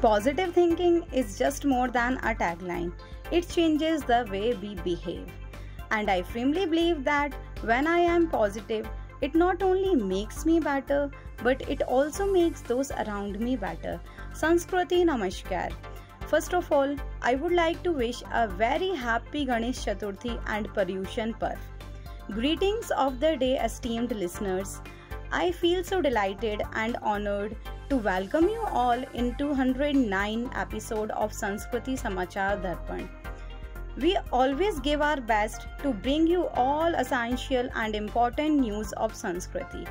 Positive thinking is just more than a tagline, it changes the way we behave. And I firmly believe that when I am positive, it not only makes me better, but it also makes those around me better. Sanskruti Namaskar. First of all, I would like to wish a very happy Ganesh Chaturthi and Paryushan Parv. Greetings of the day, esteemed listeners. I feel so delighted and honored to welcome you all in 209 episode of Sanskruti Samachar Darpan. We always give our best to bring you all essential and important news of Sanskruti.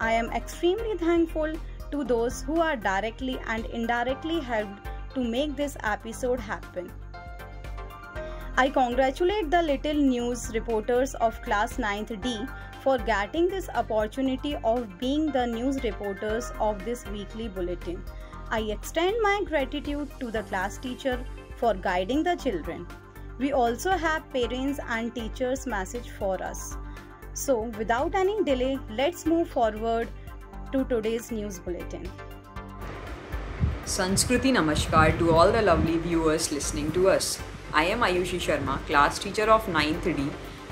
I am extremely thankful to those who are directly and indirectly helped to make this episode happen. I congratulate the Little News reporters of class 9th D for getting this opportunity of being the news reporters of this weekly bulletin. I extend my gratitude to the class teacher for guiding the children. We also have parents and teachers message for us. So, without any delay, let's move forward to today's news bulletin. Sanskruti Namaskar to all the lovely viewers listening to us. I am Ayushi Sharma, class teacher of 9th D.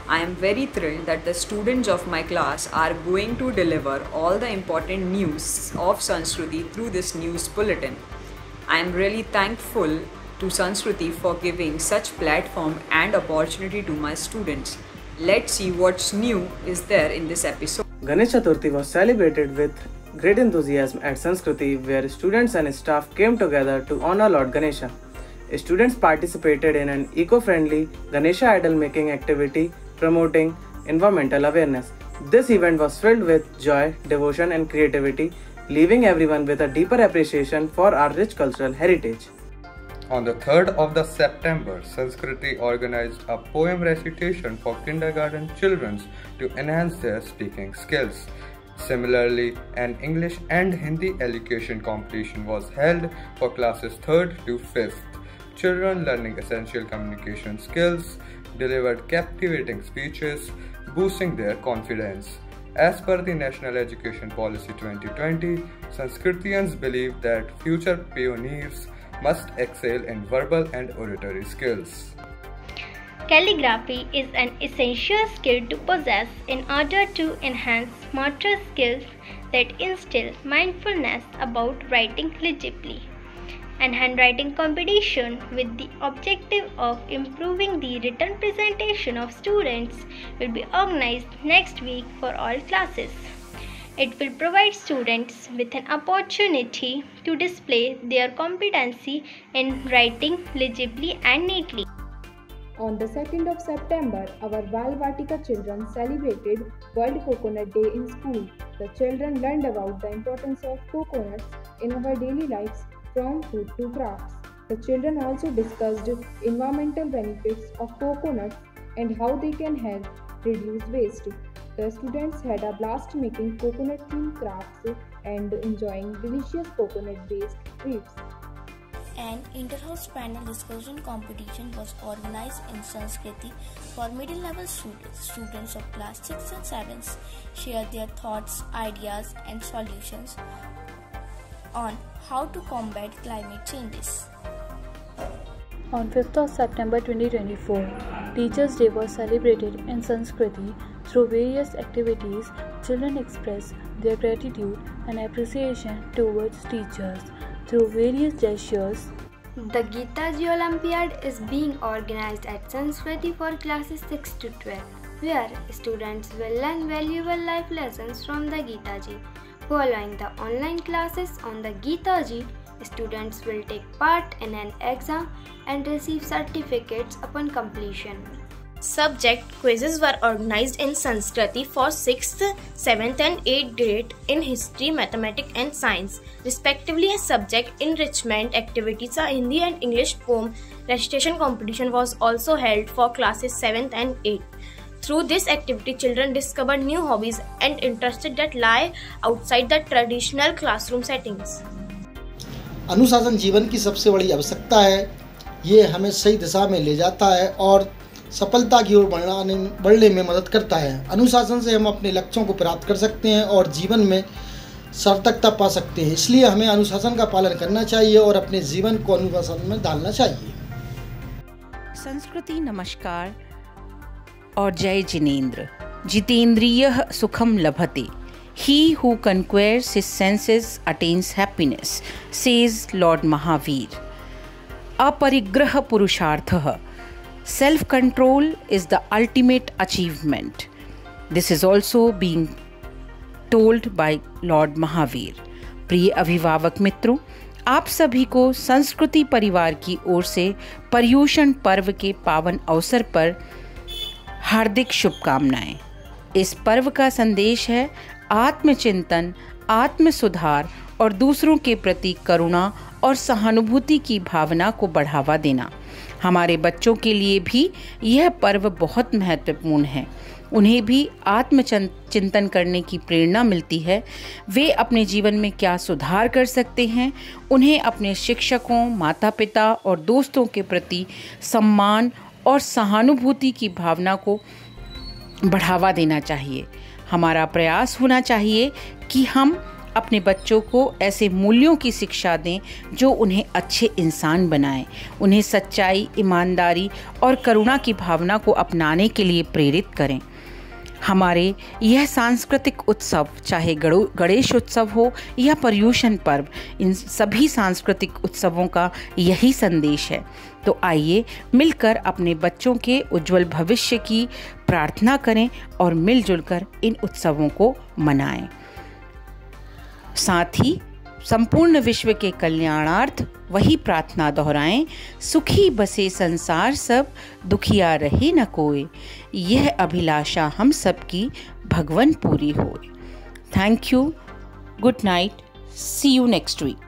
I am very thrilled that the students of my class are going to deliver all the important news of Sanskruti through this news bulletin. I am really thankful to Sanskruti for giving such platform and opportunity to my students. Let's see what's new is there in this episode. Ganesh Chaturthi was celebrated with great enthusiasm at Sanskruti where students and staff came together to honor Lord Ganesha. Students participated in an eco-friendly Ganesha idol making activity promoting environmental awareness. This event was filled with joy, devotion and creativity, leaving everyone with a deeper appreciation for our rich cultural heritage. On the 3rd of the September, Sanskruti organized a poem recitation for kindergarten children to enhance their speaking skills. Similarly, an English and Hindi elocution competition was held for classes 3rd to 5th. Children learning essential communication skills delivered captivating speeches, boosting their confidence. As per the National Education Policy 2020, Sanskrutians believe that future pioneers must excel in verbal and oratory skills. Calligraphy is an essential skill to possess in order to enhance motor skills that instill mindfulness about writing legibly. An handwriting competition with the objective of improving the written presentation of students will be organized next week for all classes. It will provide students with an opportunity to display their competency in writing legibly and neatly. On the 2nd of September, our Balvatika children celebrated World Coconut Day in school. The children learned about the importance of coconuts in our daily lives from food to crafts. The children also discussed environmental benefits of coconuts and how they can help reduce waste. The students had a blast making coconut themed crafts and enjoying delicious coconut based treats. An inter-house panel discussion competition was organized in Sanskruti for middle level students. Students of class 6 and 7 shared their thoughts, ideas and solutions on how to combat climate changes. On 5th of September 2024, Teachers' Day was celebrated in Sanskruti through various activities. Children expressed their gratitude and appreciation towards teachers through various gestures. The Gita Ji Olympiad is being organized at Sanskruti for classes 6 to 12, where students will learn valuable life lessons from the Gita Ji. Following the online classes on the Gita Ji, students will take part in an exam and receive certificates upon completion. Subject quizzes were organized in Sanskruti for 6th, 7th, and 8th grade in history, mathematics, and science, respectively. As subject enrichment activities, a Hindi and English poem recitation competition was also held for classes 7th and 8th. Through this activity, children discover new hobbies and interests that lie outside the traditional classroom settings. अनुशासन जीवन की सबसे बड़ी आवश्यकता है। ये हमें सही दिशा में ले जाता है और सफलता की ओर बढ़ाने बढ़ने में मदद करता है। अनुशासन से हम अपने लक्ष्यों को प्राप्त कर सकते हैं और जीवन में सार्थकता पा सकते हैं। इसलिए हमें अनुशासन का पालन करना चाहिए और अपने जीवन को अनुशासन में डालना चाहिए। संस्कृति नमस्कार। और जय जिनेन्द्र। जितेंद्रिय सुखम लभते। He who conquers his senses attains happiness says lord Mahavir अपरिग्रह पुरुषार्थ। Self control is the ultimate achievement this is also being told by lord Mahavir प्रिय अभिभावक मित्रों, आप सभी को संस्कृति परिवार की ओर से पर्यूषण पर्व के पावन अवसर पर हार्दिक शुभकामनाएँ। इस पर्व का संदेश है आत्मचिंतन आत्म सुधार और दूसरों के प्रति करुणा और सहानुभूति की भावना को बढ़ावा देना। हमारे बच्चों के लिए भी यह पर्व बहुत महत्वपूर्ण है। उन्हें भी आत्मचिंतन करने की प्रेरणा मिलती है। वे अपने जीवन में क्या सुधार कर सकते हैं? उन्हें अपने शिक्षकों माता पिता और दोस्तों के प्रति सम्मान और सहानुभूति की भावना को बढ़ावा देना चाहिए। हमारा प्रयास होना चाहिए कि हम अपने बच्चों को ऐसे मूल्यों की शिक्षा दें जो उन्हें अच्छे इंसान बनाएँ। उन्हें सच्चाई, ईमानदारी और करुणा की भावना को अपनाने के लिए प्रेरित करें। हमारे यह सांस्कृतिक उत्सव, चाहे गणेश उत्सव हो या पर्यूषण पर्व, इन सभी सांस्कृतिक उत्सवों का यही संदेश है। तो आइए मिलकर अपने बच्चों के उज्जवल भविष्य की प्रार्थना करें और मिलजुल कर इन उत्सवों को मनाएँ। साथ ही संपूर्ण विश्व के कल्याणार्थ वही प्रार्थना दोहराएँ, सुखी बसे संसार सब, दुखिया रहे न कोई यह अभिलाषा हम सब की भगवन पूरी हो thank you good night see you next week